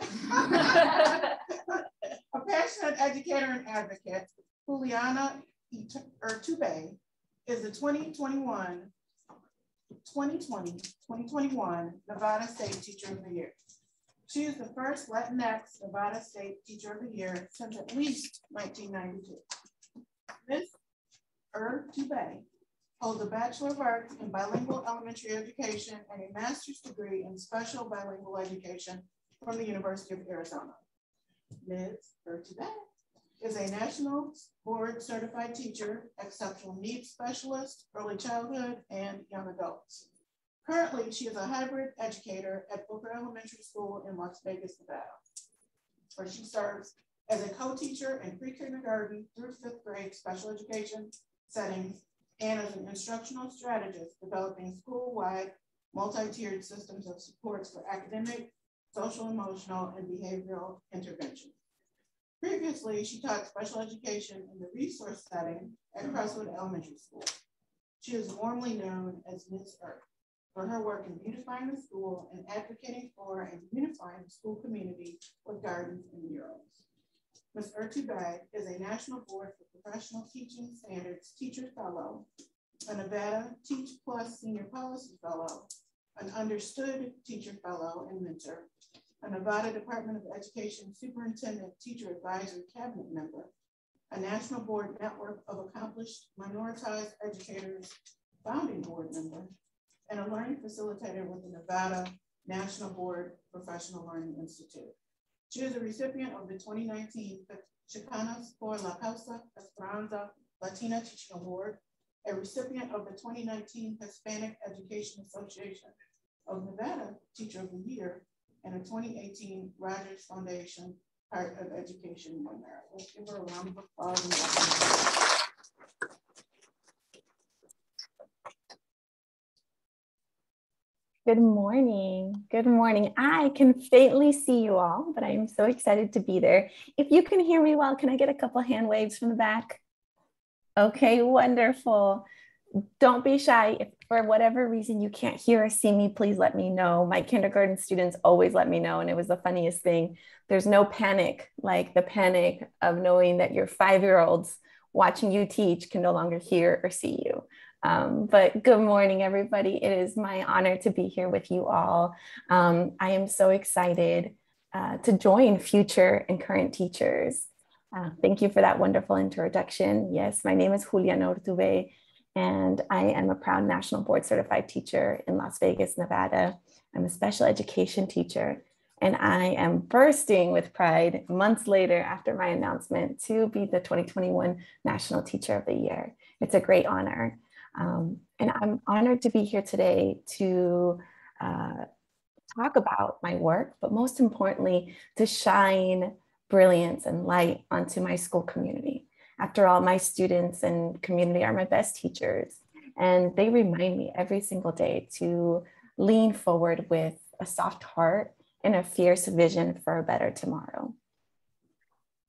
A passionate educator and advocate, Juliana Urtubey is the 2021 2020 2021 Nevada State Teacher of the Year. She is the first Latinx Nevada State Teacher of the Year since at least 1992. Ms. Urtubey holds a Bachelor of Arts in Bilingual Elementary Education and a Master's degree in Special Bilingual Education from the University of Arizona. Ms. Urtubey is a National Board Certified Teacher, Exceptional Needs Specialist, Early Childhood, and Young Adults. Currently, she is a hybrid educator at Booker Elementary School in Las Vegas, Nevada, where she serves as a co-teacher in pre-kindergarten through fifth grade special education settings and as an instructional strategist developing school-wide multi-tiered systems of supports for academic, social, emotional, and behavioral intervention. Previously, she taught special education in the resource setting at Crestwood Elementary School. She is warmly known as Ms. Earth for her work in beautifying the school and advocating for and unifying the school community with gardens and murals. Ms. Urtubey is a National Board for Professional Teaching Standards Teacher Fellow, a Nevada Teach Plus Senior Policy Fellow, an Understood Teacher Fellow and Mentor, a Nevada Department of Education Superintendent Teacher Advisory Cabinet Member, a National Board Network of Accomplished Minoritized Educators Founding Board Member, and a learning facilitator with the Nevada National Board Professional Learning Institute. She is a recipient of the 2019 Chicanas por la Causa Esperanza Latina Teaching Award, a recipient of the 2019 Hispanic Education Association of Nevada Teacher of the Year, and a 2018 Rogers Foundation Heart of Education winner. Let's give her a round of applause. Good morning. Good morning. I can faintly see you all, but I'm so excited to be there. If you can hear me well, can I get a couple hand waves from the back? Okay, wonderful. Don't be shy. If for whatever reason you can't hear or see me, please let me know. My kindergarten students always let me know, and it was the funniest thing. There's no panic like the panic of knowing that your five year olds watching you teach can no longer hear or see you. Um, but good morning, everybody. It is my honor to be here with you all. Um, I am so excited uh, to join future and current teachers. Uh, thank you for that wonderful introduction. Yes, my name is Juliana Urtubey, and I am a proud National Board Certified Teacher in Las Vegas, Nevada. I'm a special education teacher, and I am bursting with pride months later after my announcement to be the 2021 National Teacher of the Year. It's a great honor. Um, and I'm honored to be here today to uh, talk about my work, but most importantly, to shine brilliance and light onto my school community. After all, my students and community are my best teachers, and they remind me every single day to lean forward with a soft heart and a fierce vision for a better tomorrow.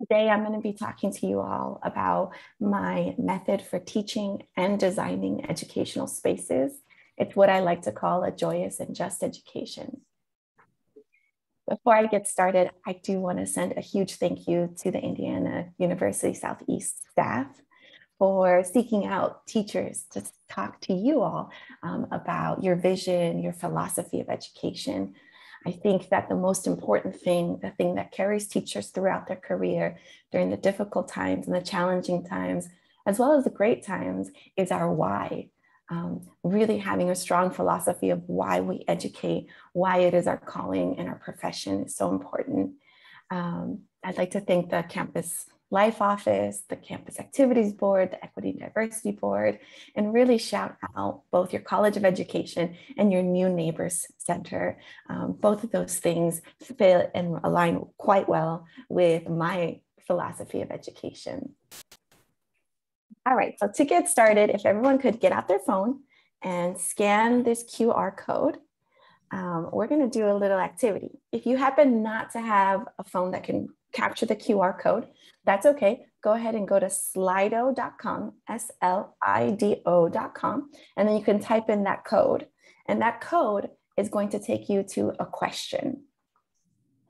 Today, I'm going to be talking to you all about my method for teaching and designing educational spaces. It's what I like to call a joyous and just education. Before I get started, I do want to send a huge thank you to the Indiana University Southeast staff for seeking out teachers to talk to you all um, about your vision, your philosophy of education, I think that the most important thing, the thing that carries teachers throughout their career during the difficult times and the challenging times, as well as the great times, is our why. Um, really having a strong philosophy of why we educate, why it is our calling and our profession is so important. Um, I'd like to thank the campus Life Office, the Campus Activities Board, the Equity and Diversity Board, and really shout out both your College of Education and your New Neighbors Center. Um, both of those things fit and align quite well with my philosophy of education. All right, so to get started, if everyone could get out their phone and scan this QR code, um, we're gonna do a little activity. If you happen not to have a phone that can capture the QR code, that's okay. Go ahead and go to slido.com, S L I D O.com, and then you can type in that code. And that code is going to take you to a question.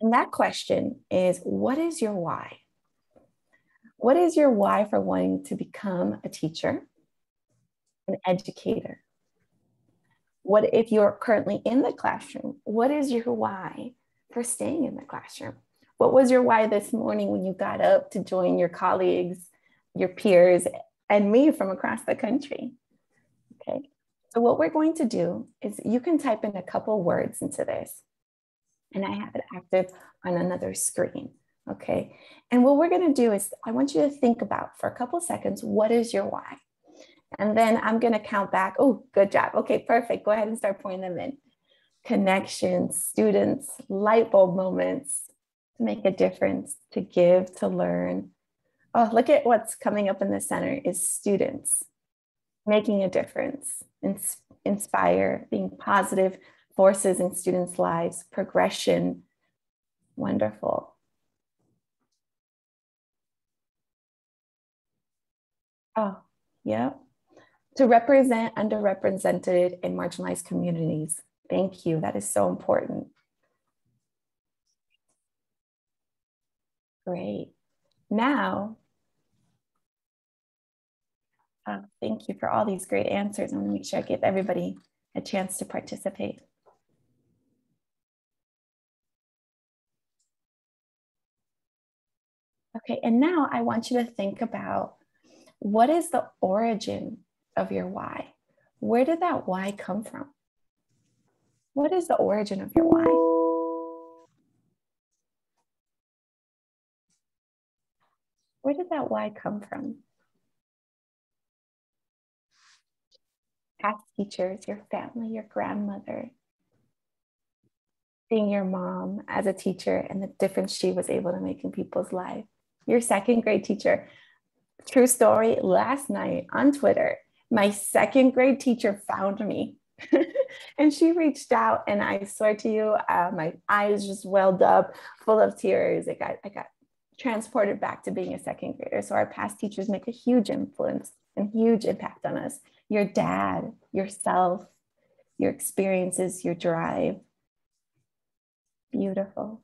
And that question is what is your why? What is your why for wanting to become a teacher, an educator? What if you're currently in the classroom? What is your why for staying in the classroom? What was your why this morning when you got up to join your colleagues, your peers, and me from across the country? Okay. So, what we're going to do is you can type in a couple words into this, and I have it active on another screen. Okay. And what we're going to do is I want you to think about for a couple seconds what is your why? And then I'm going to count back. Oh, good job. Okay, perfect. Go ahead and start pouring them in. Connections, students, light bulb moments to make a difference, to give, to learn. Oh, look at what's coming up in the center is students making a difference, ins- inspire, being positive forces in students' lives, progression. Wonderful. Oh, yeah. To represent underrepresented and marginalized communities. Thank you. That is so important. Great. Now, uh, thank you for all these great answers. I want to make sure I give everybody a chance to participate. Okay, and now I want you to think about what is the origin of your why? Where did that why come from? What is the origin of your why? Where did that why come from? Past teachers, your family, your grandmother, seeing your mom as a teacher and the difference she was able to make in people's lives. Your second grade teacher, True story, last night on Twitter, my second grade teacher found me and she reached out and I swear to you, uh, my eyes just welled up full of tears. I got, I got transported back to being a second grader. So our past teachers make a huge influence and huge impact on us. Your dad, yourself, your experiences, your drive. Beautiful.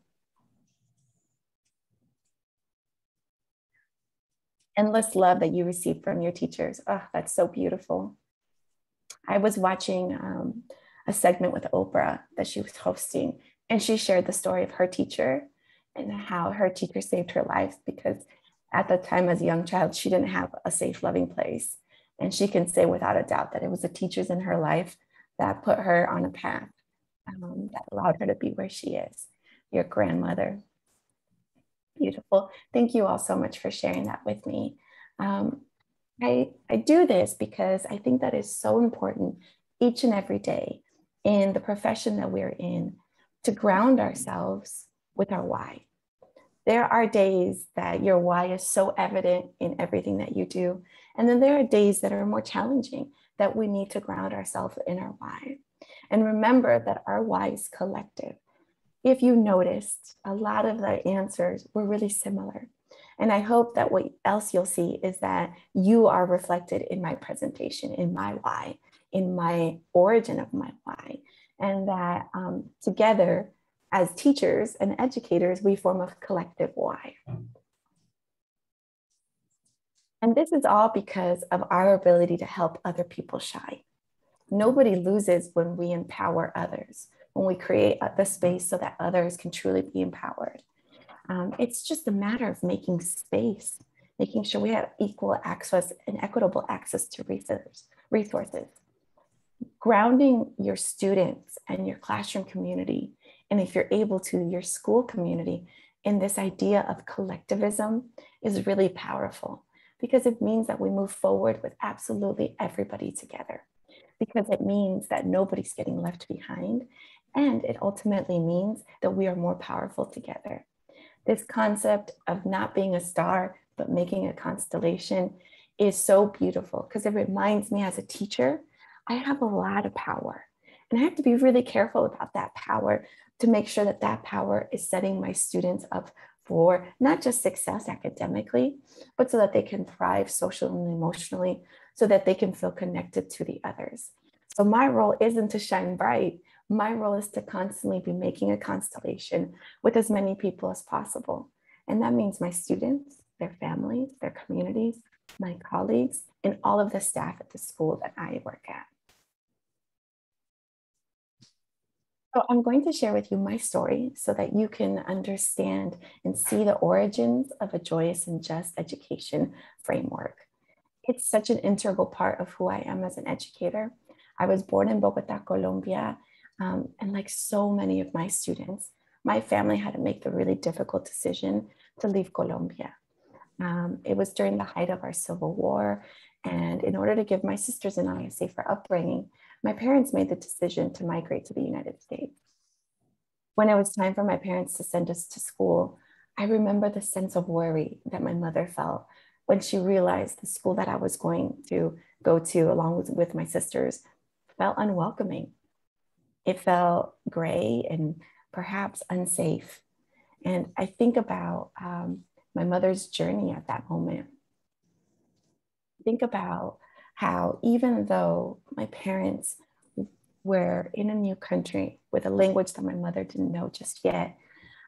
endless love that you receive from your teachers. Oh, that's so beautiful. I was watching um, a segment with Oprah that she was hosting, and she shared the story of her teacher and how her teacher saved her life because at the time, as a young child, she didn't have a safe, loving place. And she can say without a doubt that it was the teachers in her life that put her on a path um, that allowed her to be where she is. Your grandmother, Beautiful. Thank you all so much for sharing that with me. Um, I, I do this because I think that is so important each and every day in the profession that we're in to ground ourselves with our why. There are days that your why is so evident in everything that you do. And then there are days that are more challenging that we need to ground ourselves in our why. And remember that our why is collective if you noticed, a lot of the answers were really similar. And I hope that what else you'll see is that you are reflected in my presentation, in my why, in my origin of my why, and that um, together as teachers and educators, we form a collective why. And this is all because of our ability to help other people shine. Nobody loses when we empower others when we create the space so that others can truly be empowered. Um, it's just a matter of making space, making sure we have equal access and equitable access to resources. Grounding your students and your classroom community, and if you're able to, your school community in this idea of collectivism is really powerful because it means that we move forward with absolutely everybody together because it means that nobody's getting left behind and it ultimately means that we are more powerful together. This concept of not being a star, but making a constellation is so beautiful because it reminds me as a teacher, I have a lot of power. And I have to be really careful about that power to make sure that that power is setting my students up for not just success academically, but so that they can thrive socially and emotionally, so that they can feel connected to the others. So my role isn't to shine bright, my role is to constantly be making a constellation with as many people as possible. And that means my students, their families, their communities, my colleagues, and all of the staff at the school that I work at. So I'm going to share with you my story so that you can understand and see the origins of a joyous and just education framework. It's such an integral part of who I am as an educator. I was born in Bogota, Colombia, um, and like so many of my students, my family had to make the really difficult decision to leave Colombia. Um, it was during the height of our civil war. And in order to give my sisters and I a safer upbringing, my parents made the decision to migrate to the United States. When it was time for my parents to send us to school, I remember the sense of worry that my mother felt when she realized the school that I was going to go to, along with, with my sisters, felt unwelcoming. It felt gray and perhaps unsafe. And I think about um, my mother's journey at that moment. Think about how, even though my parents were in a new country with a language that my mother didn't know just yet,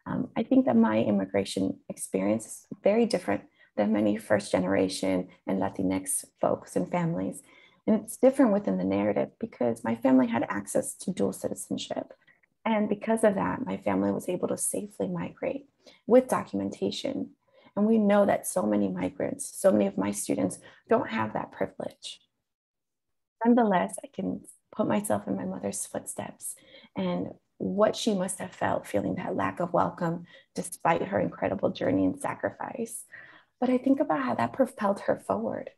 um, I think that my immigration experience is very different than many first generation and Latinx folks and families. And it's different within the narrative because my family had access to dual citizenship. And because of that, my family was able to safely migrate with documentation and we know that so many migrants, so many of my students don't have that privilege. Nonetheless, I can put myself in my mother's footsteps and what she must have felt feeling that lack of welcome despite her incredible journey and sacrifice. But I think about how that propelled her forward.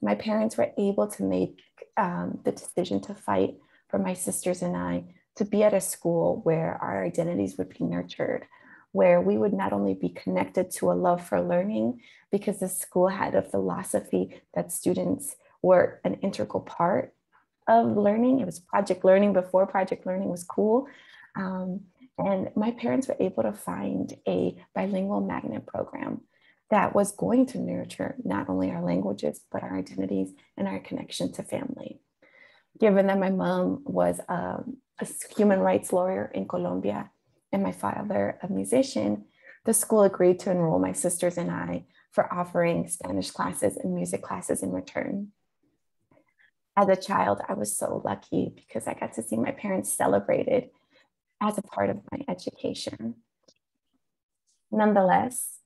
My parents were able to make um, the decision to fight for my sisters and I to be at a school where our identities would be nurtured, where we would not only be connected to a love for learning, because the school had a philosophy that students were an integral part of learning. It was project learning before project learning was cool. Um, and my parents were able to find a bilingual magnet program that was going to nurture not only our languages, but our identities and our connection to family. Given that my mom was um, a human rights lawyer in Colombia, and my father, a musician, the school agreed to enroll my sisters and I for offering Spanish classes and music classes in return. As a child, I was so lucky because I got to see my parents celebrated as a part of my education. Nonetheless,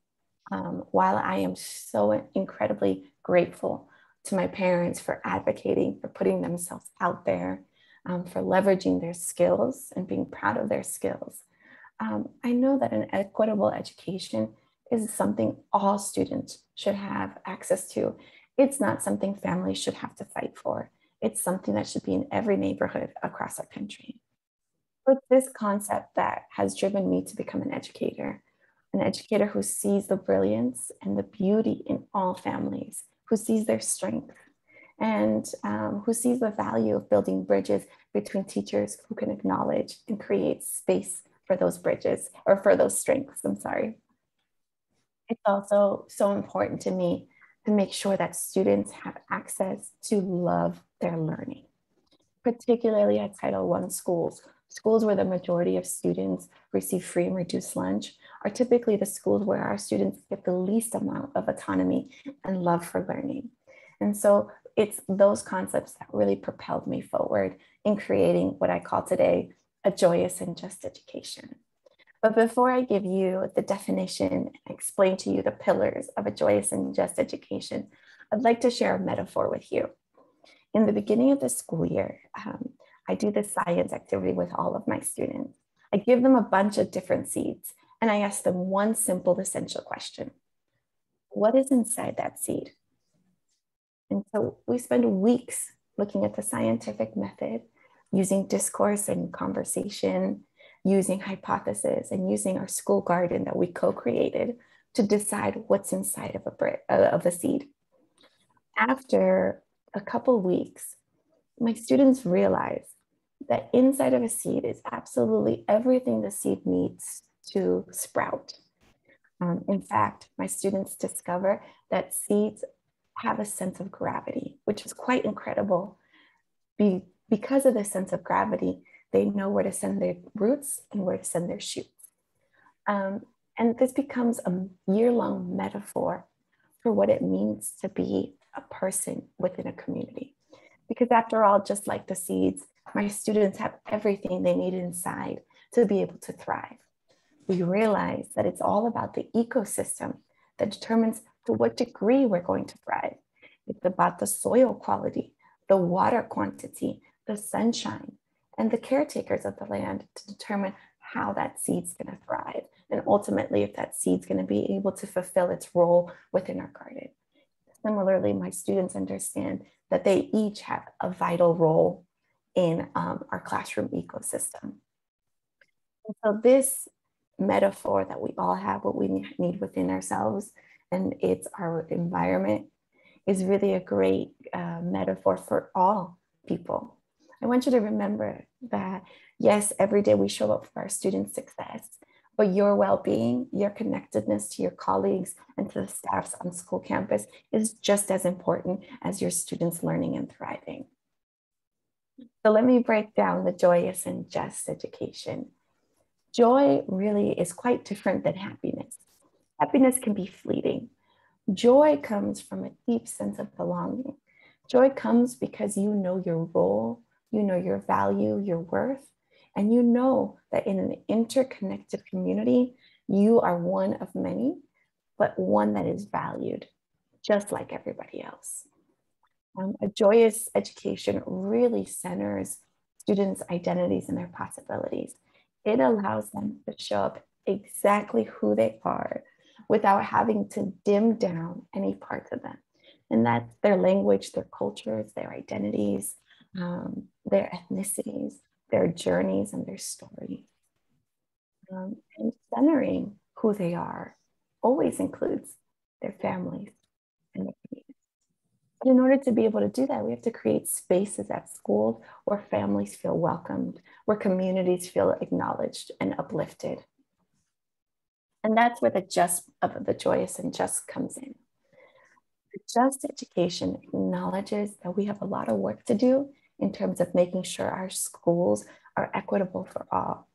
um, while I am so incredibly grateful to my parents for advocating, for putting themselves out there, um, for leveraging their skills and being proud of their skills, um, I know that an equitable education is something all students should have access to. It's not something families should have to fight for. It's something that should be in every neighborhood across our country. But this concept that has driven me to become an educator, an educator who sees the brilliance and the beauty in all families, who sees their strength, and um, who sees the value of building bridges between teachers who can acknowledge and create space for those bridges or for those strengths. I'm sorry. It's also so important to me to make sure that students have access to love their learning, particularly at Title I schools. Schools where the majority of students receive free and reduced lunch are typically the schools where our students get the least amount of autonomy and love for learning. And so it's those concepts that really propelled me forward in creating what I call today a joyous and just education. But before I give you the definition explain to you the pillars of a joyous and just education, I'd like to share a metaphor with you. In the beginning of the school year, um, I do this science activity with all of my students. I give them a bunch of different seeds and I ask them one simple essential question. What is inside that seed? And so we spend weeks looking at the scientific method using discourse and conversation, using hypothesis, and using our school garden that we co-created to decide what's inside of a uh, of a seed. After a couple weeks, my students realize that inside of a seed is absolutely everything the seed needs to sprout. Um, in fact, my students discover that seeds have a sense of gravity, which is quite incredible. Be, because of this sense of gravity, They know where to send their roots and where to send their shoots. Um, and this becomes a year long metaphor for what it means to be a person within a community. Because after all, just like the seeds, my students have everything they need inside to be able to thrive. We realize that it's all about the ecosystem that determines to what degree we're going to thrive. It's about the soil quality, the water quantity, the sunshine, and the caretakers of the land to determine how that seed's going to thrive. And ultimately, if that seed's going to be able to fulfill its role within our garden. Similarly, my students understand that they each have a vital role in um, our classroom ecosystem. And so this metaphor that we all have, what we need within ourselves, and it's our environment, is really a great uh, metaphor for all people. I want you to remember that, yes, every day we show up for our students' success, but your well-being, your connectedness to your colleagues and to the staffs on school campus is just as important as your students learning and thriving. So let me break down the joyous and just education. Joy really is quite different than happiness. Happiness can be fleeting. Joy comes from a deep sense of belonging. Joy comes because you know your role, you know your value, your worth, and you know that in an interconnected community, you are one of many, but one that is valued, just like everybody else. Um, a joyous education really centers students' identities and their possibilities. It allows them to show up exactly who they are without having to dim down any parts of them. And that's their language, their cultures, their identities, um, their ethnicities, their journeys, and their story. Um, and centering who they are always includes their families and their communities. But in order to be able to do that, we have to create spaces at school where families feel welcomed, where communities feel acknowledged and uplifted. And that's where the just of the joyous and just comes in. The just education acknowledges that we have a lot of work to do in terms of making sure our schools are equitable for all,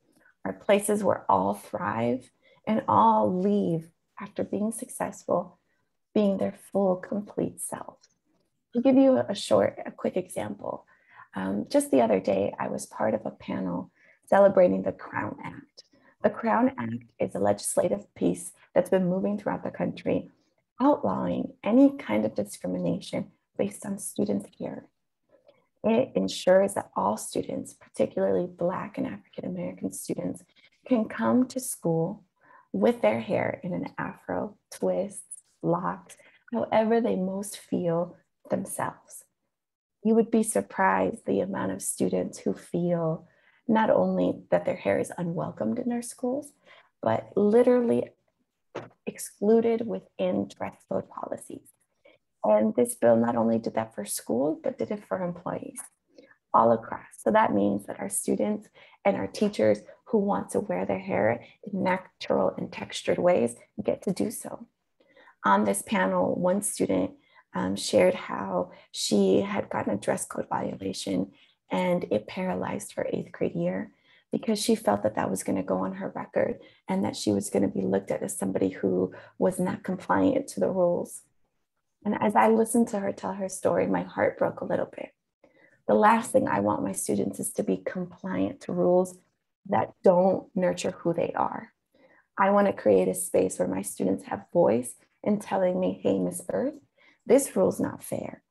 are places where all thrive and all leave after being successful, being their full, complete self. To give you a short, a quick example, um, just the other day, I was part of a panel celebrating the Crown Act. The Crown Act is a legislative piece that's been moving throughout the country, outlawing any kind of discrimination based on students' hair. It ensures that all students, particularly Black and African American students, can come to school with their hair in an afro, twist, locks, however they most feel themselves. You would be surprised the amount of students who feel not only that their hair is unwelcomed in our schools, but literally excluded within dress code policies. And this bill not only did that for schools, but did it for employees all across. So that means that our students and our teachers who want to wear their hair in natural and textured ways get to do so. On this panel, one student um, shared how she had gotten a dress code violation and it paralyzed her eighth grade year because she felt that that was going to go on her record and that she was going to be looked at as somebody who was not compliant to the rules. And as I listened to her tell her story, my heart broke a little bit. The last thing I want my students is to be compliant to rules that don't nurture who they are. I want to create a space where my students have voice in telling me, hey, Miss Earth, this rule's not fair.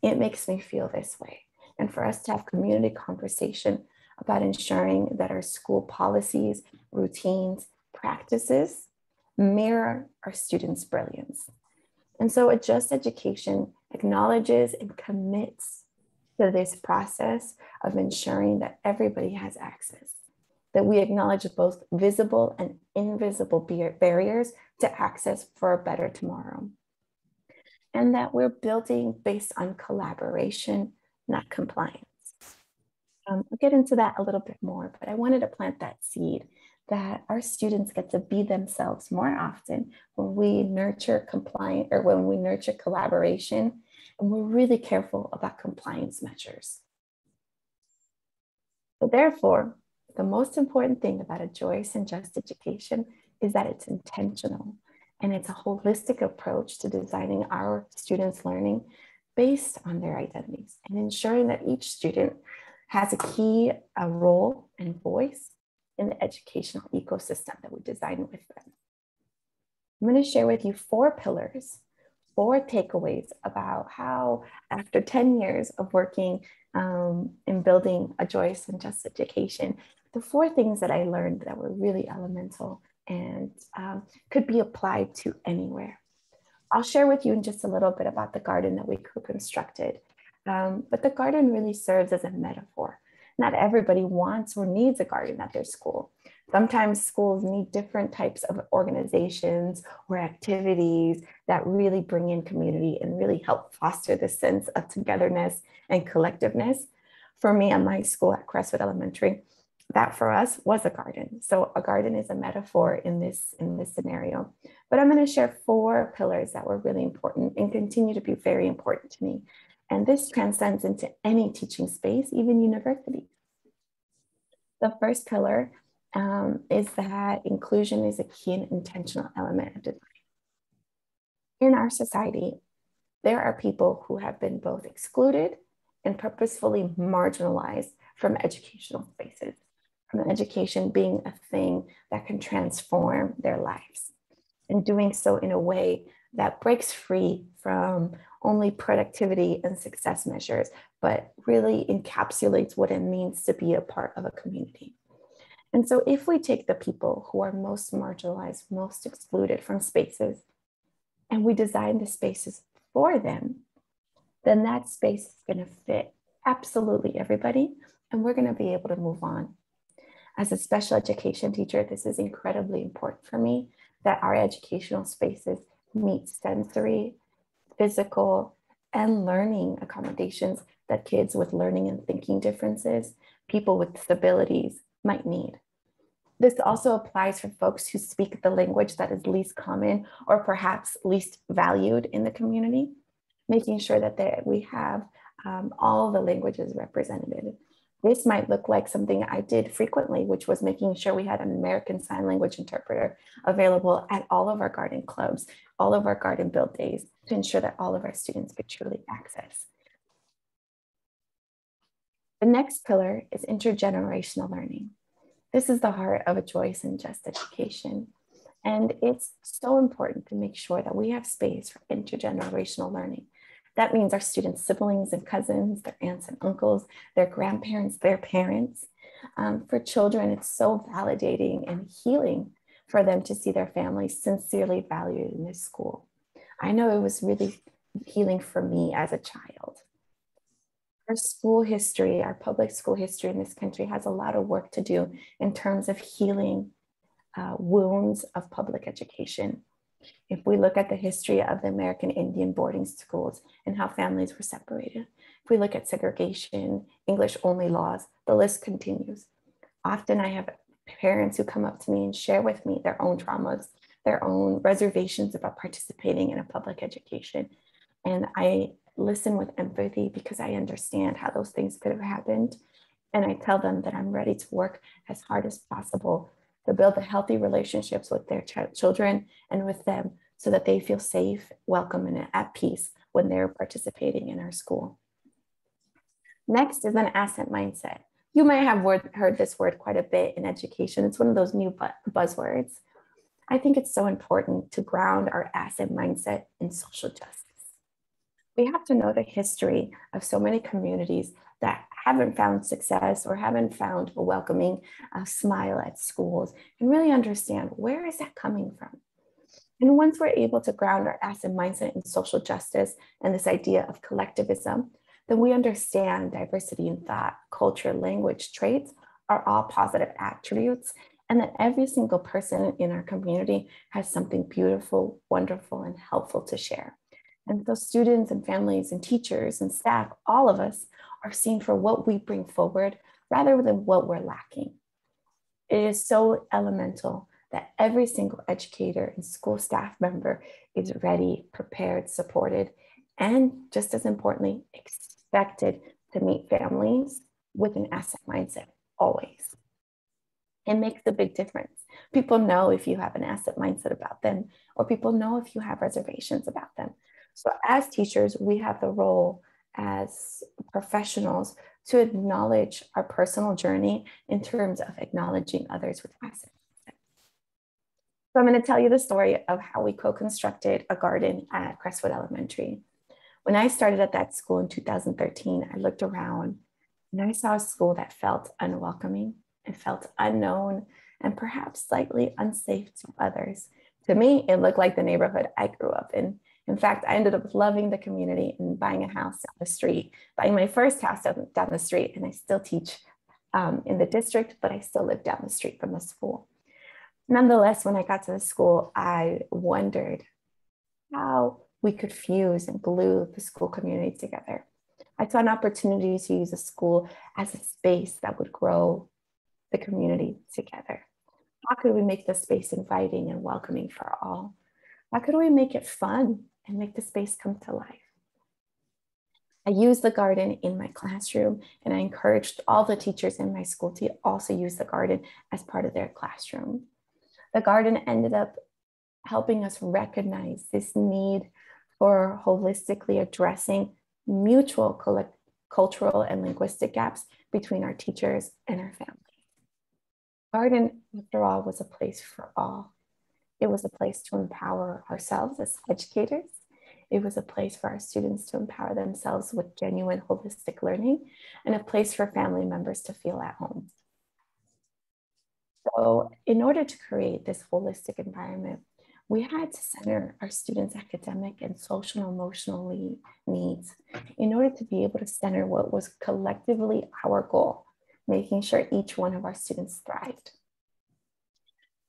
It makes me feel this way and for us to have community conversation about ensuring that our school policies, routines, practices mirror our students' brilliance. And so a just education acknowledges and commits to this process of ensuring that everybody has access, that we acknowledge both visible and invisible barriers to access for a better tomorrow. And that we're building based on collaboration not compliance. Um, I'll get into that a little bit more, but I wanted to plant that seed that our students get to be themselves more often when we nurture compliance or when we nurture collaboration and we're really careful about compliance measures. So therefore, the most important thing about a joyous and just education is that it's intentional and it's a holistic approach to designing our students' learning based on their identities and ensuring that each student has a key a role and voice in the educational ecosystem that we design with them. I'm going to share with you four pillars, four takeaways about how, after 10 years of working um, in building a joyous and just education, the four things that I learned that were really elemental and um, could be applied to anywhere. I'll share with you in just a little bit about the garden that we co-constructed. Um, but the garden really serves as a metaphor. Not everybody wants or needs a garden at their school. Sometimes schools need different types of organizations or activities that really bring in community and really help foster the sense of togetherness and collectiveness. For me, at my school at Crestwood Elementary, that for us was a garden. So a garden is a metaphor in this in this scenario. But I'm going to share four pillars that were really important and continue to be very important to me. And this transcends into any teaching space, even universities. The first pillar um, is that inclusion is a key and intentional element of design. In our society, there are people who have been both excluded and purposefully marginalized from educational spaces from education being a thing that can transform their lives and doing so in a way that breaks free from only productivity and success measures, but really encapsulates what it means to be a part of a community. And so, if we take the people who are most marginalized, most excluded from spaces, and we design the spaces for them, then that space is going to fit absolutely everybody, and we're going to be able to move on as a special education teacher, this is incredibly important for me that our educational spaces meet sensory, physical, and learning accommodations that kids with learning and thinking differences, people with disabilities might need. This also applies for folks who speak the language that is least common or perhaps least valued in the community, making sure that we have um, all the languages represented this might look like something I did frequently, which was making sure we had an American Sign Language interpreter available at all of our garden clubs, all of our garden build days to ensure that all of our students could truly access. The next pillar is intergenerational learning. This is the heart of a joyous and just education. And it's so important to make sure that we have space for intergenerational learning. That means our students' siblings and cousins, their aunts and uncles, their grandparents, their parents. Um, for children, it's so validating and healing for them to see their families sincerely valued in this school. I know it was really healing for me as a child. Our school history, our public school history in this country has a lot of work to do in terms of healing uh, wounds of public education. If we look at the history of the American Indian boarding schools and how families were separated, if we look at segregation, English only laws, the list continues. Often I have parents who come up to me and share with me their own traumas, their own reservations about participating in a public education. And I listen with empathy because I understand how those things could have happened. And I tell them that I'm ready to work as hard as possible to build the healthy relationships with their ch- children and with them so that they feel safe, welcome, and at peace when they're participating in our school. Next is an asset mindset. You might have word, heard this word quite a bit in education. It's one of those new bu- buzzwords. I think it's so important to ground our asset mindset in social justice. We have to know the history of so many communities that haven't found success or haven't found a welcoming uh, smile at schools and really understand where is that coming from. And once we're able to ground our asset mindset in social justice and this idea of collectivism, then we understand diversity in thought, culture, language, traits are all positive attributes, and that every single person in our community has something beautiful, wonderful, and helpful to share. And so students and families and teachers and staff, all of us are seen for what we bring forward rather than what we're lacking. It is so elemental that every single educator and school staff member is ready, prepared, supported, and just as importantly, expected to meet families with an asset mindset always. It makes a big difference. People know if you have an asset mindset about them, or people know if you have reservations about them. So, as teachers, we have the role as professionals to acknowledge our personal journey in terms of acknowledging others with assets. So I'm going to tell you the story of how we co-constructed a garden at Crestwood Elementary. When I started at that school in 2013, I looked around and I saw a school that felt unwelcoming, it felt unknown, and perhaps slightly unsafe to others. To me, it looked like the neighborhood I grew up in. In fact, I ended up loving the community and buying a house down the street, buying my first house down, down the street, and I still teach um, in the district, but I still live down the street from the school. Nonetheless, when I got to the school, I wondered how we could fuse and glue the school community together. I saw an opportunity to use a school as a space that would grow the community together. How could we make the space inviting and welcoming for all? How could we make it fun and make the space come to life? I used the garden in my classroom and I encouraged all the teachers in my school to also use the garden as part of their classroom. The garden ended up helping us recognize this need for holistically addressing mutual cultural and linguistic gaps between our teachers and our families. Garden, after all, was a place for all. It was a place to empower ourselves as educators. It was a place for our students to empower themselves with genuine holistic learning and a place for family members to feel at home. So, in order to create this holistic environment, we had to center our students' academic and social and emotional needs in order to be able to center what was collectively our goal, making sure each one of our students thrived.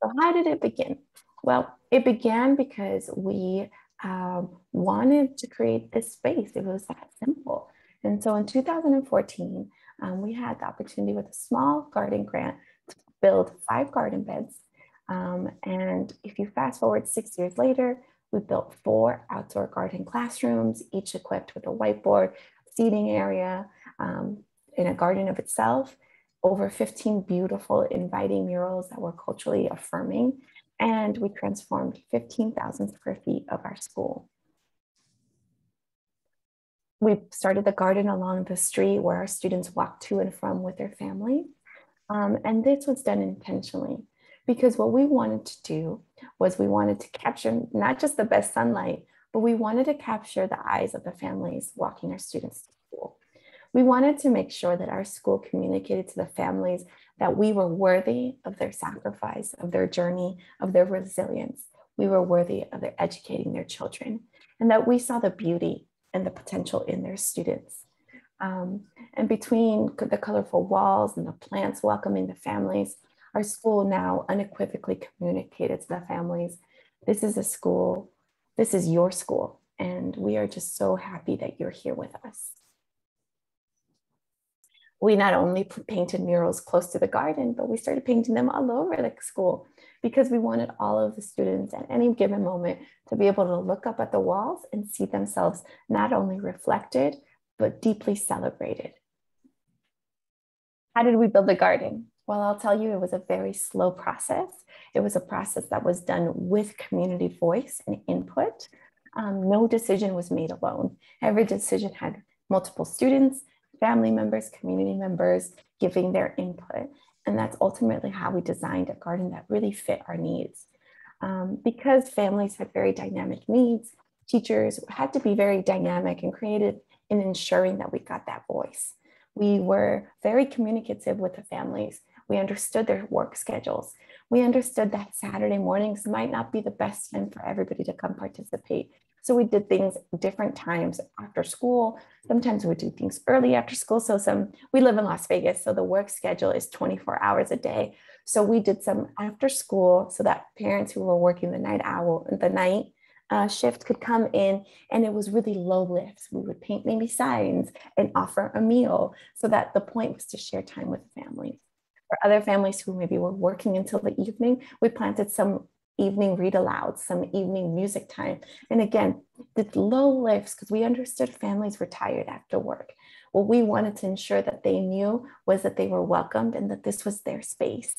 So, how did it begin? Well, it began because we um, wanted to create this space. It was that simple. And so in 2014, um, we had the opportunity with a small garden grant to build five garden beds. Um, and if you fast forward six years later, we built four outdoor garden classrooms, each equipped with a whiteboard, seating area, um, in a garden of itself, over 15 beautiful, inviting murals that were culturally affirming and we transformed 15,000 square feet of our school. We started the garden along the street where our students walk to and from with their family. Um, and this was done intentionally because what we wanted to do was we wanted to capture not just the best sunlight, but we wanted to capture the eyes of the families walking our students to school. We wanted to make sure that our school communicated to the families that we were worthy of their sacrifice, of their journey, of their resilience. We were worthy of their educating their children, and that we saw the beauty and the potential in their students. Um, and between the colorful walls and the plants welcoming the families, our school now unequivocally communicated to the families this is a school, this is your school, and we are just so happy that you're here with us we not only painted murals close to the garden, but we started painting them all over the school because we wanted all of the students at any given moment to be able to look up at the walls and see themselves not only reflected, but deeply celebrated. How did we build the garden? Well, I'll tell you, it was a very slow process. It was a process that was done with community voice and input. Um, no decision was made alone. Every decision had multiple students family members, community members giving their input. And that's ultimately how we designed a garden that really fit our needs. Um, because families had very dynamic needs, teachers had to be very dynamic and creative in ensuring that we got that voice. We were very communicative with the families. We understood their work schedules. We understood that Saturday mornings might not be the best time for everybody to come participate. So we did things different times after school. Sometimes we do things early after school. So some we live in Las Vegas, so the work schedule is 24 hours a day. So we did some after school so that parents who were working the night owl the night uh, shift could come in and it was really low lifts. We would paint maybe signs and offer a meal so that the point was to share time with families. For other families who maybe were working until the evening, we planted some evening read aloud, some evening music time. And again, the low lifts, because we understood families were tired after work. what we wanted to ensure that they knew was that they were welcomed and that this was their space.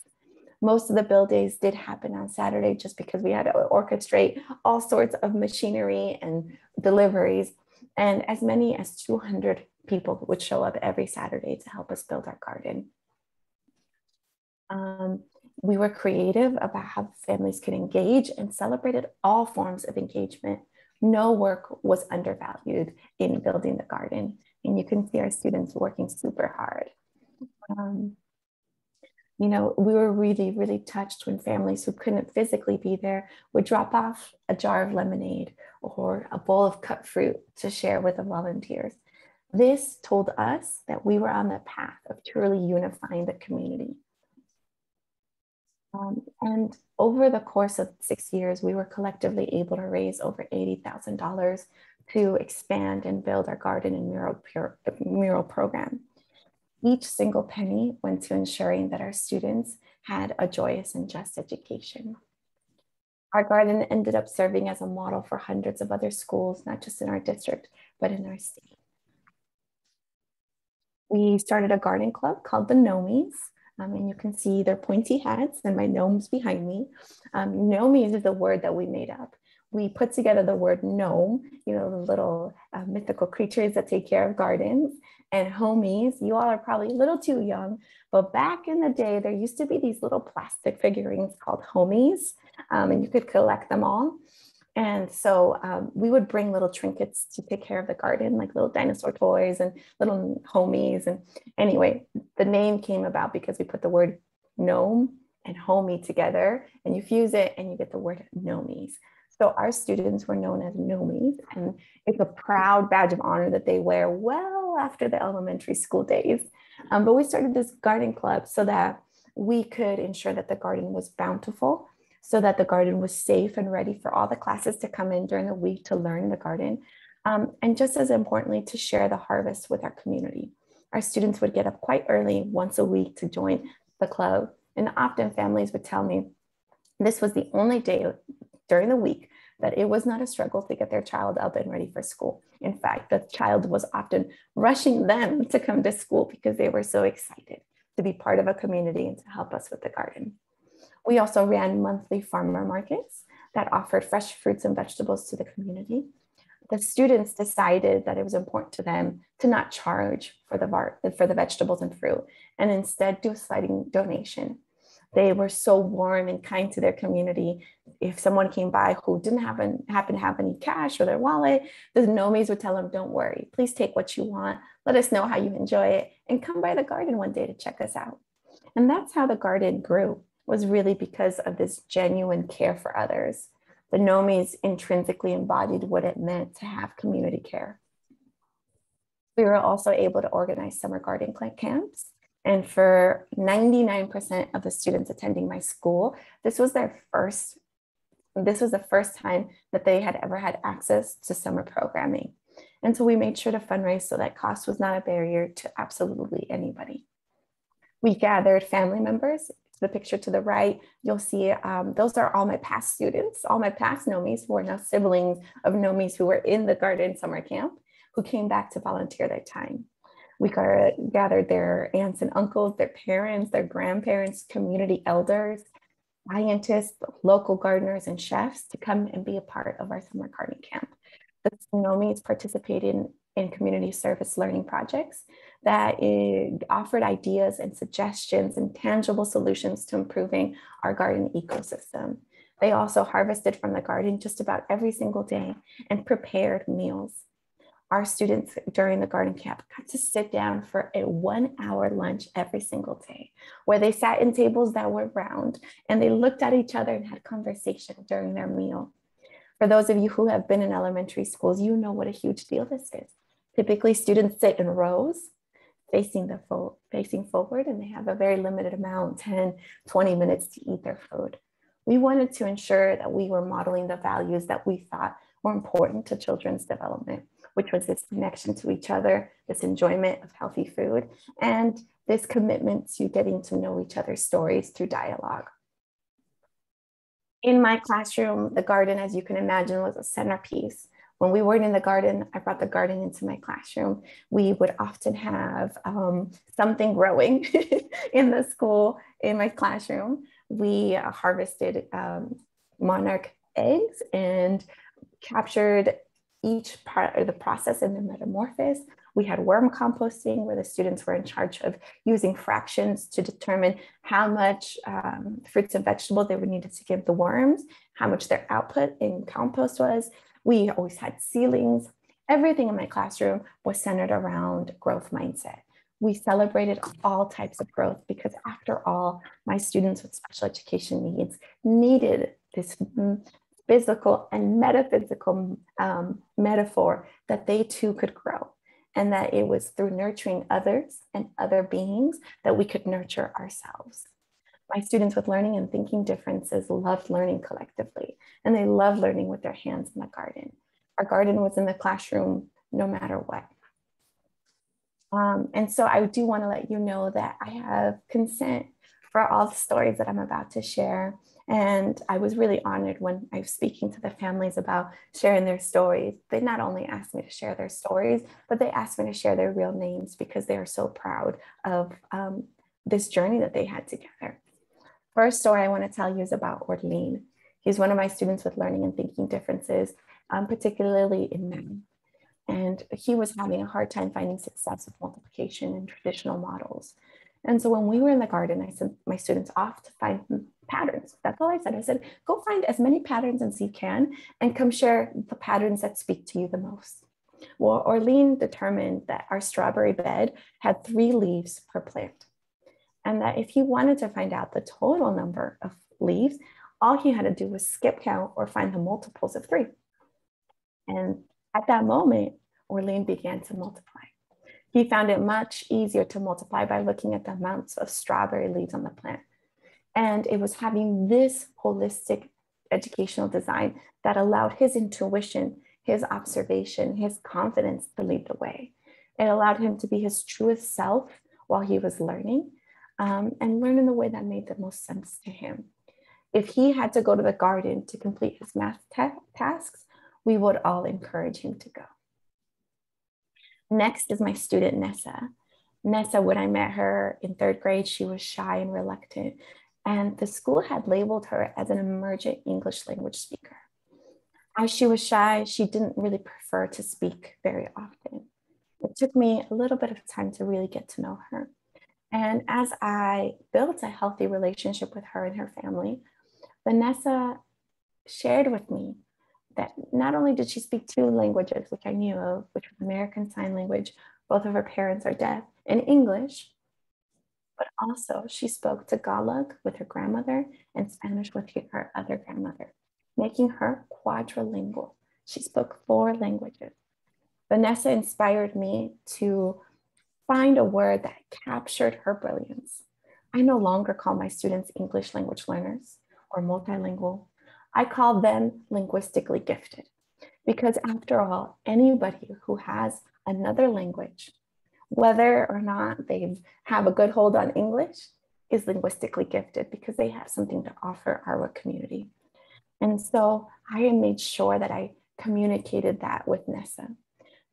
Most of the build days did happen on Saturday just because we had to orchestrate all sorts of machinery and deliveries. And as many as 200 people would show up every Saturday to help us build our garden. Um, we were creative about how families could engage and celebrated all forms of engagement. No work was undervalued in building the garden. And you can see our students working super hard. Um, you know, we were really, really touched when families who couldn't physically be there would drop off a jar of lemonade or a bowl of cut fruit to share with the volunteers. This told us that we were on the path of truly unifying the community. Um, and over the course of six years, we were collectively able to raise over $80,000 to expand and build our garden and mural, mural program. Each single penny went to ensuring that our students had a joyous and just education. Our garden ended up serving as a model for hundreds of other schools, not just in our district, but in our state we started a garden club called the Gnomies. Um, and you can see their pointy hats and my gnomes behind me. Um, Gnomies is a word that we made up. We put together the word gnome, you know, the little uh, mythical creatures that take care of gardens, and homies. You all are probably a little too young, but back in the day, there used to be these little plastic figurines called homies, um, and you could collect them all. And so um, we would bring little trinkets to take care of the garden, like little dinosaur toys and little homies. And anyway, the name came about because we put the word gnome and homie together, and you fuse it and you get the word gnomies. So our students were known as gnomies, and it's a proud badge of honor that they wear well after the elementary school days. Um, but we started this garden club so that we could ensure that the garden was bountiful so that the garden was safe and ready for all the classes to come in during the week to learn the garden. Um, and just as importantly, to share the harvest with our community. Our students would get up quite early once a week to join the club. And often families would tell me this was the only day during the week that it was not a struggle to get their child up and ready for school. In fact, the child was often rushing them to come to school because they were so excited to be part of a community and to help us with the garden. We also ran monthly farmer markets that offered fresh fruits and vegetables to the community. The students decided that it was important to them to not charge for the, for the vegetables and fruit and instead do a sliding donation. They were so warm and kind to their community. If someone came by who didn't have an, happen to have any cash or their wallet, the Gnomies would tell them, don't worry, please take what you want. Let us know how you enjoy it and come by the garden one day to check us out. And that's how the garden grew was really because of this genuine care for others. The Gnomies intrinsically embodied what it meant to have community care. We were also able to organize summer garden camps. And for 99% of the students attending my school, this was their first, this was the first time that they had ever had access to summer programming. And so we made sure to fundraise so that cost was not a barrier to absolutely anybody. We gathered family members the picture to the right, you'll see um, those are all my past students, all my past Gnomies who are now siblings of Gnomies who were in the garden summer camp who came back to volunteer their time. We gathered their aunts and uncles, their parents, their grandparents, community elders, scientists, local gardeners, and chefs to come and be a part of our summer garden camp. The Gnomies participated in community service learning projects that offered ideas and suggestions and tangible solutions to improving our garden ecosystem. They also harvested from the garden just about every single day and prepared meals. Our students during the garden camp got to sit down for a one hour lunch every single day, where they sat in tables that were round and they looked at each other and had conversation during their meal. For those of you who have been in elementary schools, you know what a huge deal this is. Typically, students sit in rows facing the fo- facing forward and they have a very limited amount 10 20 minutes to eat their food. We wanted to ensure that we were modeling the values that we thought were important to children's development which was this connection to each other this enjoyment of healthy food and this commitment to getting to know each other's stories through dialogue. In my classroom the garden as you can imagine was a centerpiece when we weren't in the garden, I brought the garden into my classroom. We would often have um, something growing in the school in my classroom. We harvested um, monarch eggs and captured each part of the process in the metamorphosis. We had worm composting where the students were in charge of using fractions to determine how much um, fruits and vegetables they would need to give the worms, how much their output in compost was. We always had ceilings. Everything in my classroom was centered around growth mindset. We celebrated all types of growth because after all, my students with special education needs needed this physical and metaphysical um, metaphor that they too could grow and that it was through nurturing others and other beings that we could nurture ourselves. My students with learning and thinking differences loved learning collectively, and they loved learning with their hands in the garden. Our garden was in the classroom no matter what. Um, and so I do want to let you know that I have consent for all the stories that I'm about to share. And I was really honored when I was speaking to the families about sharing their stories. They not only asked me to share their stories, but they asked me to share their real names because they are so proud of um, this journey that they had together. First story I want to tell you is about Orlean. He's one of my students with learning and thinking differences, um, particularly in math. And he was having a hard time finding success with multiplication and traditional models. And so when we were in the garden, I sent my students off to find patterns. That's all I said. I said, go find as many patterns as you can and come share the patterns that speak to you the most. Well, Orlean determined that our strawberry bed had three leaves per plant. And that if he wanted to find out the total number of leaves, all he had to do was skip count or find the multiples of three. And at that moment, Orlean began to multiply. He found it much easier to multiply by looking at the amounts of strawberry leaves on the plant. And it was having this holistic educational design that allowed his intuition, his observation, his confidence to lead the way. It allowed him to be his truest self while he was learning um, and learn in the way that made the most sense to him. If he had to go to the garden to complete his math ta- tasks, we would all encourage him to go. Next is my student Nessa. Nessa, when I met her in third grade, she was shy and reluctant and the school had labeled her as an emergent English language speaker. As she was shy, she didn't really prefer to speak very often. It took me a little bit of time to really get to know her. And as I built a healthy relationship with her and her family, Vanessa shared with me that not only did she speak two languages, which I knew of, which was American Sign Language, both of her parents are deaf, and English, but also she spoke Tagalog with her grandmother and Spanish with her other grandmother, making her quadrilingual. She spoke four languages. Vanessa inspired me to find a word that captured her brilliance. I no longer call my students English language learners or multilingual. I call them linguistically gifted because, after all, anybody who has another language whether or not they have a good hold on English is linguistically gifted because they have something to offer our community. And so I made sure that I communicated that with Nessa.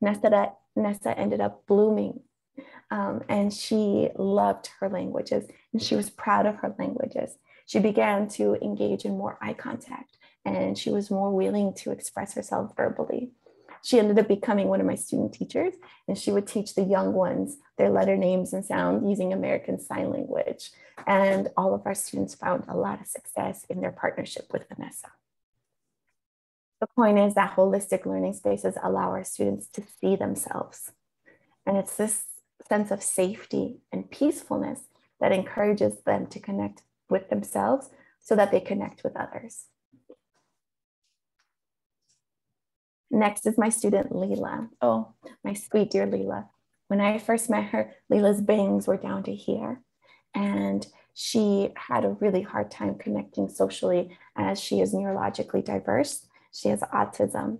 Nessa, Nessa ended up blooming um, and she loved her languages and she was proud of her languages. She began to engage in more eye contact and she was more willing to express herself verbally she ended up becoming one of my student teachers, and she would teach the young ones their letter names and sound using American Sign Language. And all of our students found a lot of success in their partnership with Vanessa. The point is that holistic learning spaces allow our students to see themselves. And it's this sense of safety and peacefulness that encourages them to connect with themselves so that they connect with others. Next is my student Leela. Oh, my sweet dear Leela. When I first met her, Leela's bangs were down to here. And she had a really hard time connecting socially as she is neurologically diverse. She has autism.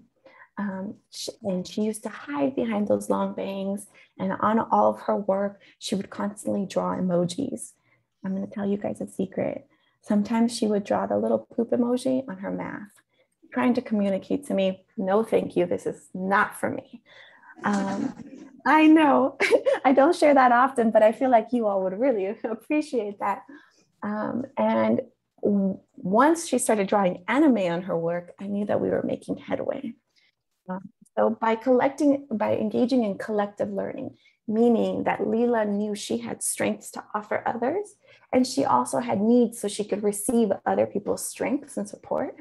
Um, she, and she used to hide behind those long bangs. And on all of her work, she would constantly draw emojis. I'm going to tell you guys a secret. Sometimes she would draw the little poop emoji on her math trying to communicate to me, no, thank you, this is not for me. Um, I know I don't share that often, but I feel like you all would really appreciate that. Um, and once she started drawing anime on her work, I knew that we were making headway. Um, so by collecting, by engaging in collective learning, meaning that Leela knew she had strengths to offer others, and she also had needs so she could receive other people's strengths and support.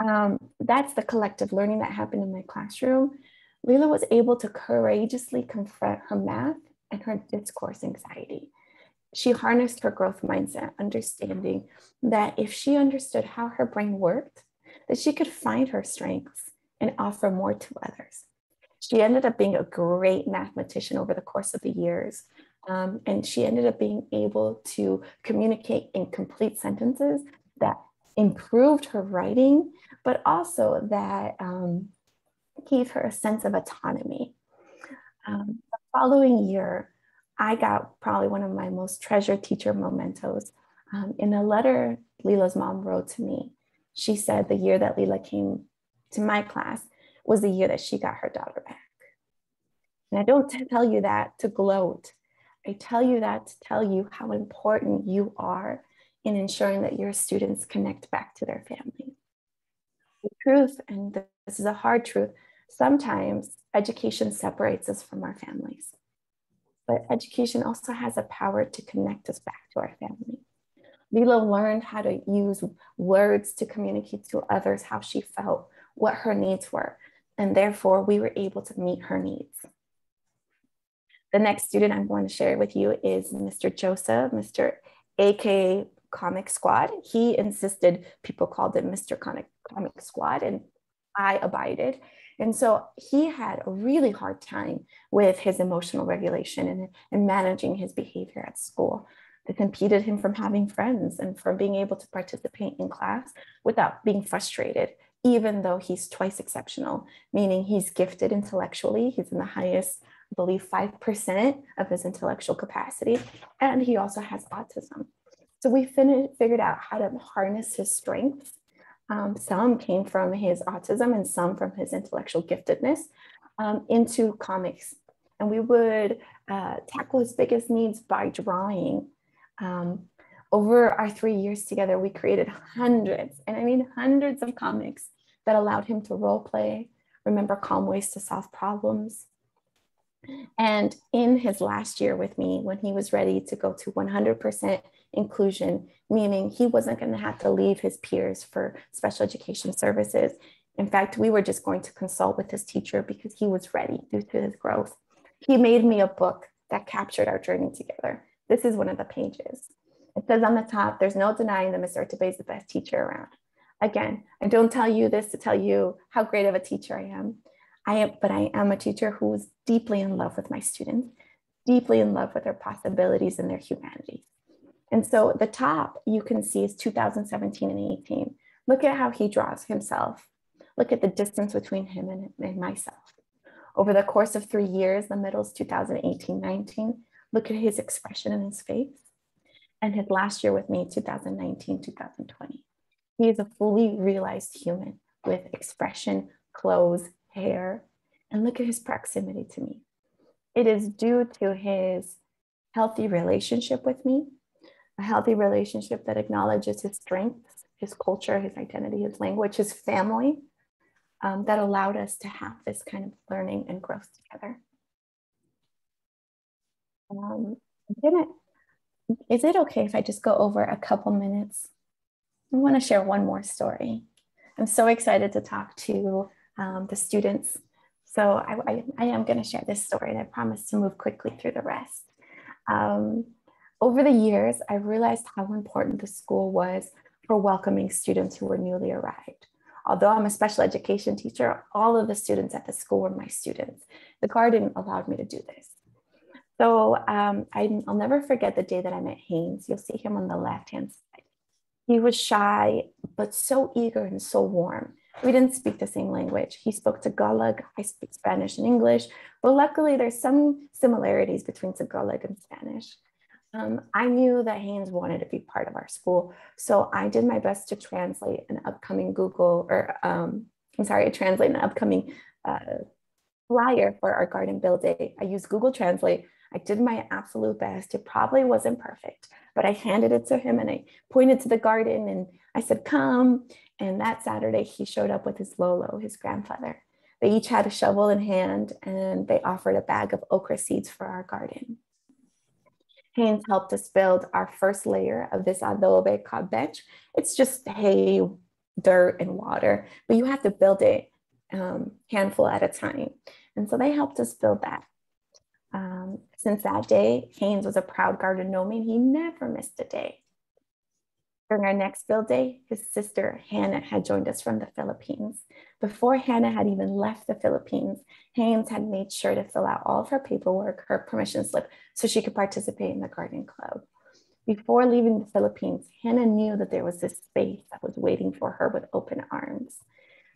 Um, that's the collective learning that happened in my classroom. Leela was able to courageously confront her math and her discourse anxiety. She harnessed her growth mindset, understanding that if she understood how her brain worked, that she could find her strengths and offer more to others. She ended up being a great mathematician over the course of the years. Um, and she ended up being able to communicate in complete sentences that improved her writing, but also that um, gave her a sense of autonomy. Um, the following year, I got probably one of my most treasured teacher mementos. Um, in a letter Leela's mom wrote to me, she said the year that Leela came to my class was the year that she got her daughter back. And I don't tell you that to gloat. I tell you that to tell you how important you are in ensuring that your students connect back to their family. The truth, and this is a hard truth, sometimes education separates us from our families. But education also has a power to connect us back to our family. Leela learned how to use words to communicate to others how she felt, what her needs were, and therefore we were able to meet her needs. The next student I'm going to share with you is Mr. Joseph, Mr. AK Comic Squad. He insisted people called him Mr. Comic, Comic Squad, and I abided. And so he had a really hard time with his emotional regulation and, and managing his behavior at school. This impeded him from having friends and from being able to participate in class without being frustrated even though he's twice exceptional, meaning he's gifted intellectually, he's in the highest, I believe, 5% of his intellectual capacity, and he also has autism. So we fin- figured out how to harness his strengths. Um, some came from his autism and some from his intellectual giftedness um, into comics. And we would uh, tackle his biggest needs by drawing. Um, over our three years together, we created hundreds, and I mean hundreds of comics that allowed him to role play, remember calm ways to solve problems. And in his last year with me, when he was ready to go to 100% inclusion, meaning he wasn't going to have to leave his peers for special education services. In fact, we were just going to consult with his teacher because he was ready due to his growth. He made me a book that captured our journey together. This is one of the pages. It says on the top, there's no denying that Mr. Urtubey is the best teacher around. Again, I don't tell you this to tell you how great of a teacher I am. I am, but I am a teacher who is deeply in love with my students, deeply in love with their possibilities and their humanity. And so the top you can see is 2017 and 18. Look at how he draws himself. Look at the distance between him and, and myself. Over the course of three years, the middle is 2018 19. Look at his expression in his face. And his last year with me, 2019 2020. He is a fully realized human with expression, clothes, hair, and look at his proximity to me. It is due to his healthy relationship with me, a healthy relationship that acknowledges his strengths, his culture, his identity, his language, his family, um, that allowed us to have this kind of learning and growth together. Um, is it okay if I just go over a couple minutes I want to share one more story. I'm so excited to talk to um, the students. So I, I, I am going to share this story and I promise to move quickly through the rest. Um, over the years, I realized how important the school was for welcoming students who were newly arrived. Although I'm a special education teacher, all of the students at the school were my students. The garden allowed me to do this. So um, I, will never forget the day that I met Haynes. You'll see him on the left-hand side. He was shy, but so eager and so warm. We didn't speak the same language. He spoke Tagalog, I speak Spanish and English, but luckily there's some similarities between Tagalog and Spanish. Um, I knew that Haynes wanted to be part of our school. So I did my best to translate an upcoming Google or um, I'm sorry, translate an upcoming uh, flyer for our garden build day. I used Google Translate. I did my absolute best. It probably wasn't perfect, but I handed it to him and I pointed to the garden and I said, come. And that Saturday, he showed up with his Lolo, his grandfather. They each had a shovel in hand and they offered a bag of okra seeds for our garden. Haynes helped us build our first layer of this adobe cob bench. It's just hay, dirt, and water, but you have to build it um, handful at a time. And so they helped us build that. Um, since that day, Haynes was a proud garden gnome. and He never missed a day. During our next build day, his sister Hannah had joined us from the Philippines. Before Hannah had even left the Philippines, Haynes had made sure to fill out all of her paperwork, her permission slip, so she could participate in the garden club. Before leaving the Philippines, Hannah knew that there was this space that was waiting for her with open arms.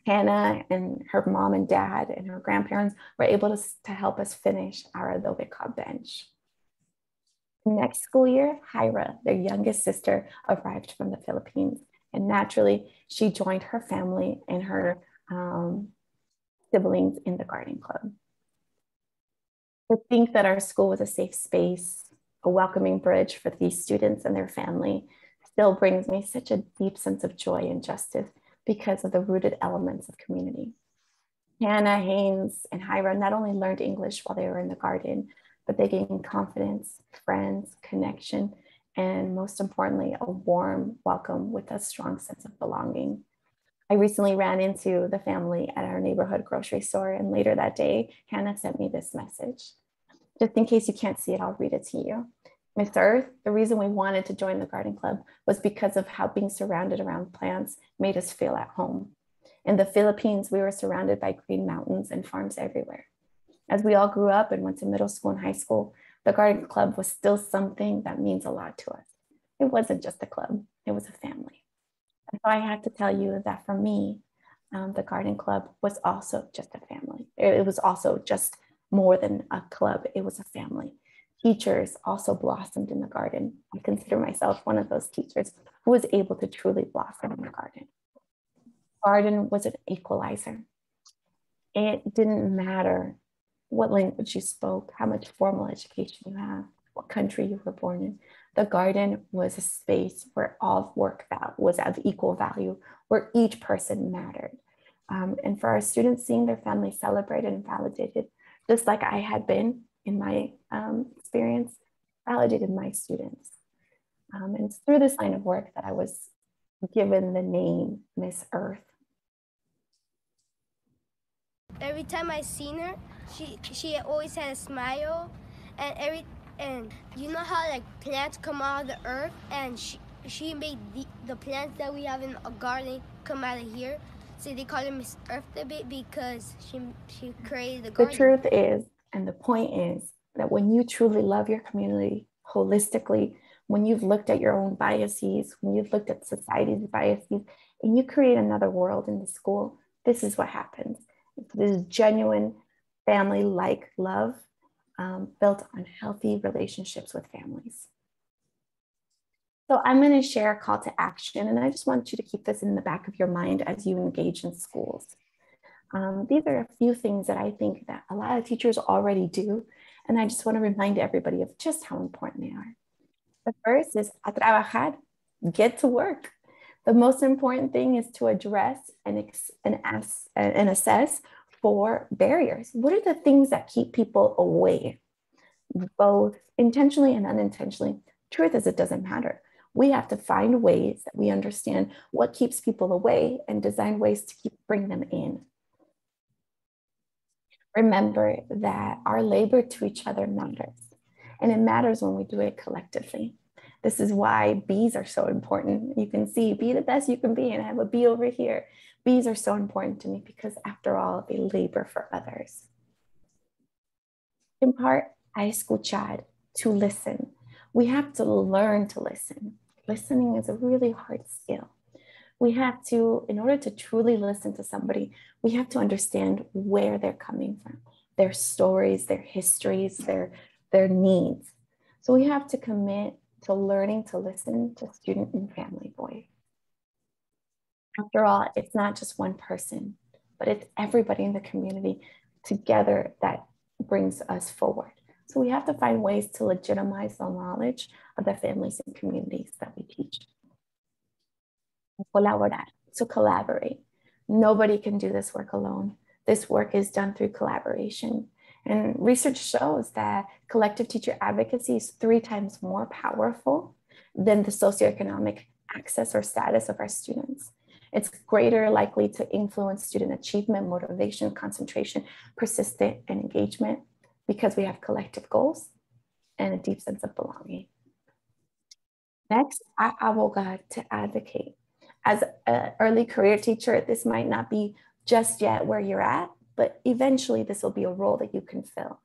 Hannah and her mom and dad and her grandparents were able to, to help us finish our adobe cob bench. Next school year, Hira, their youngest sister, arrived from the Philippines. And naturally, she joined her family and her um, siblings in the garden club. To think that our school was a safe space, a welcoming bridge for these students and their family still brings me such a deep sense of joy and justice because of the rooted elements of community. Hannah, Haynes, and Hira not only learned English while they were in the garden, but they gained confidence, friends, connection, and most importantly, a warm welcome with a strong sense of belonging. I recently ran into the family at our neighborhood grocery store, and later that day, Hannah sent me this message. Just in case you can't see it, I'll read it to you. Miss Earth, the reason we wanted to join the garden club was because of how being surrounded around plants made us feel at home. In the Philippines, we were surrounded by green mountains and farms everywhere. As we all grew up and went to middle school and high school, the garden club was still something that means a lot to us. It wasn't just a club, it was a family. And so I have to tell you that for me, um, the garden club was also just a family. It, it was also just more than a club, it was a family teachers also blossomed in the garden. I consider myself one of those teachers who was able to truly blossom in the garden. Garden was an equalizer. It didn't matter what language you spoke, how much formal education you have, what country you were born in. The garden was a space where all work that was of equal value, where each person mattered. Um, and for our students, seeing their family celebrated and validated, just like I had been in my um, experience validated my students. Um, and it's through this line of work that I was given the name Miss Earth. Every time I seen her, she she always had a smile, and every and you know how like plants come out of the earth, and she she made the, the plants that we have in a garden come out of here. So they call her Miss Earth a bit because she she created the garden. The truth is, and the point is, that when you truly love your community holistically, when you've looked at your own biases, when you've looked at society's biases, and you create another world in the school, this is what happens. This is genuine family like love um, built on healthy relationships with families. So I'm going to share a call to action, and I just want you to keep this in the back of your mind as you engage in schools. Um, these are a few things that I think that a lot of teachers already do, and I just want to remind everybody of just how important they are. The first is a trabajar, get to work. The most important thing is to address and, ex- and, ask, and assess for barriers. What are the things that keep people away, both intentionally and unintentionally? Truth is, it doesn't matter. We have to find ways that we understand what keeps people away and design ways to keep bring them in remember that our labor to each other matters. And it matters when we do it collectively. This is why bees are so important. You can see, be the best you can be. And I have a bee over here. Bees are so important to me because, after all, they labor for others. In part, I escuchar, to listen. We have to learn to listen. Listening is a really hard skill we have to, in order to truly listen to somebody, we have to understand where they're coming from, their stories, their histories, their, their needs. So we have to commit to learning to listen to student and family voice. After all, it's not just one person, but it's everybody in the community together that brings us forward. So we have to find ways to legitimize the knowledge of the families and communities that we teach. Colaborar, to collaborate. Nobody can do this work alone. This work is done through collaboration. And research shows that collective teacher advocacy is three times more powerful than the socioeconomic access or status of our students. It's greater likely to influence student achievement, motivation, concentration, persistent and engagement because we have collective goals and a deep sense of belonging. Next, I abogar to advocate. As an early career teacher, this might not be just yet where you're at, but eventually this will be a role that you can fill.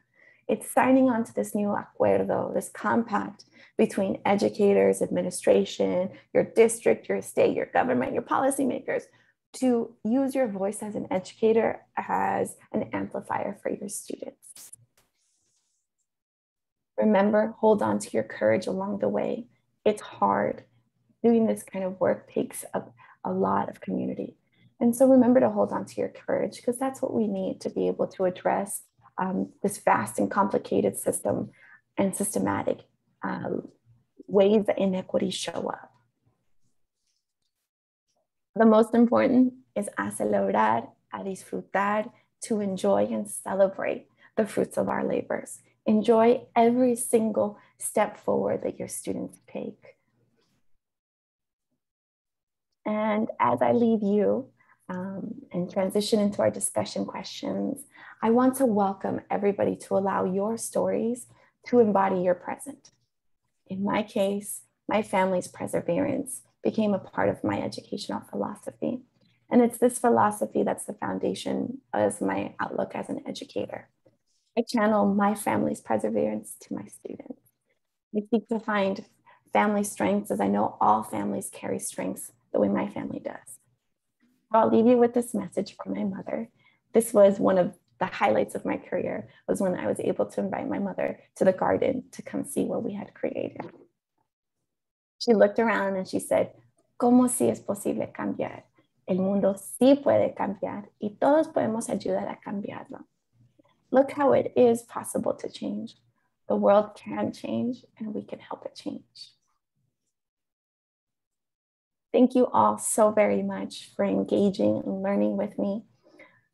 It's signing on to this new acuerdo, this compact between educators, administration, your district, your state, your government, your policymakers to use your voice as an educator as an amplifier for your students. Remember, hold on to your courage along the way. It's hard. Doing this kind of work takes up a lot of community. And so remember to hold on to your courage because that's what we need to be able to address um, this vast and complicated system and systematic um, ways that inequities show up. The most important is a celebrar, a disfrutar, to enjoy and celebrate the fruits of our labors. Enjoy every single step forward that your students take. And as I leave you, um, and transition into our discussion questions, I want to welcome everybody to allow your stories to embody your present. In my case, my family's perseverance became a part of my educational philosophy. And it's this philosophy that's the foundation of my outlook as an educator. I channel my family's perseverance to my students. I seek to find family strengths as I know all families carry strengths the way my family does. I'll leave you with this message from my mother. This was one of the highlights of my career was when I was able to invite my mother to the garden to come see what we had created. She looked around and she said, ¿Cómo si es posible cambiar? El mundo sí puede cambiar y todos podemos ayudar a cambiarlo. Look how it is possible to change. The world can change and we can help it change. Thank you all so very much for engaging and learning with me.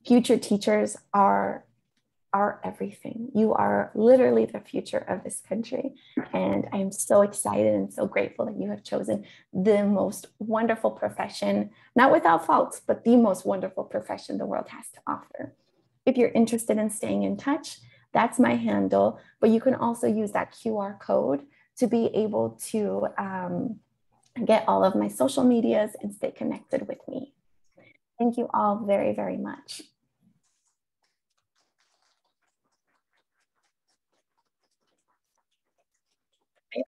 Future teachers are, are everything. You are literally the future of this country. And I'm so excited and so grateful that you have chosen the most wonderful profession, not without faults, but the most wonderful profession the world has to offer. If you're interested in staying in touch, that's my handle, but you can also use that QR code to be able to um, get all of my social medias and stay connected with me. Thank you all very, very much.